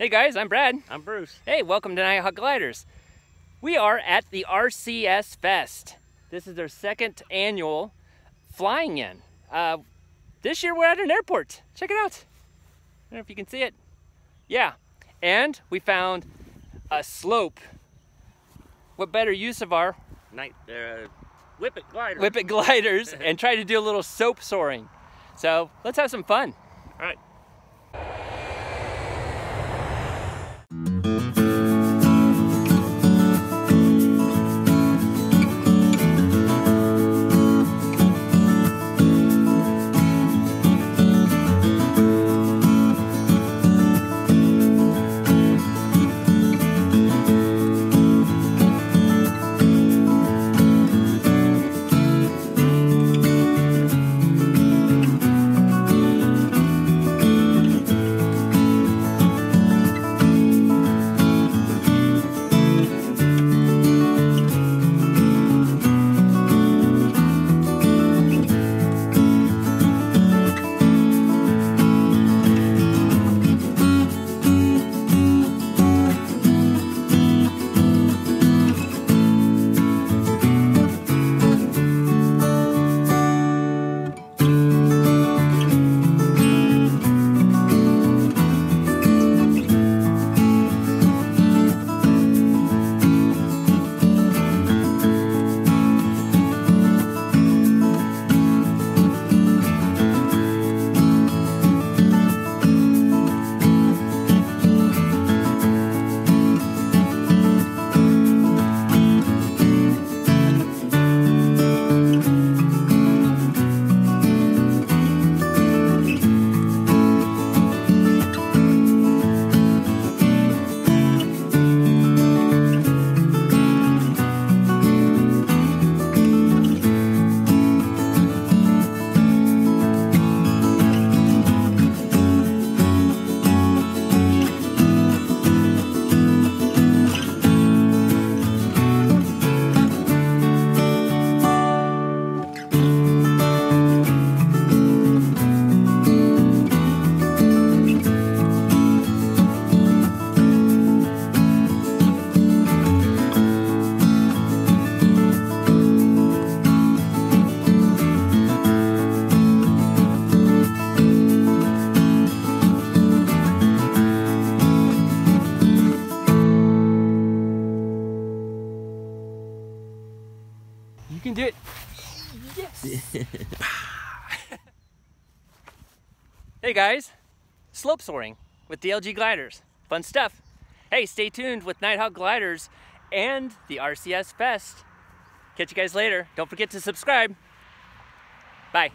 Hey guys, I'm Brad. I'm Bruce. Hey, welcome to Nighthawk Gliders. We are at the RCS Fest. This is our second annual flying in. Uh, this year we're at an airport. Check it out. I don't know if you can see it. Yeah, and we found a slope. What better use of our Night, uh, Whipit glider. Whipit gliders and try to do a little slope soaring. So let's have some fun. All right. You can do it. Yes. hey guys, slope soaring with DLG gliders. Fun stuff. Hey, stay tuned with Nighthawk Gliders and the RCS Fest. Catch you guys later. Don't forget to subscribe. Bye.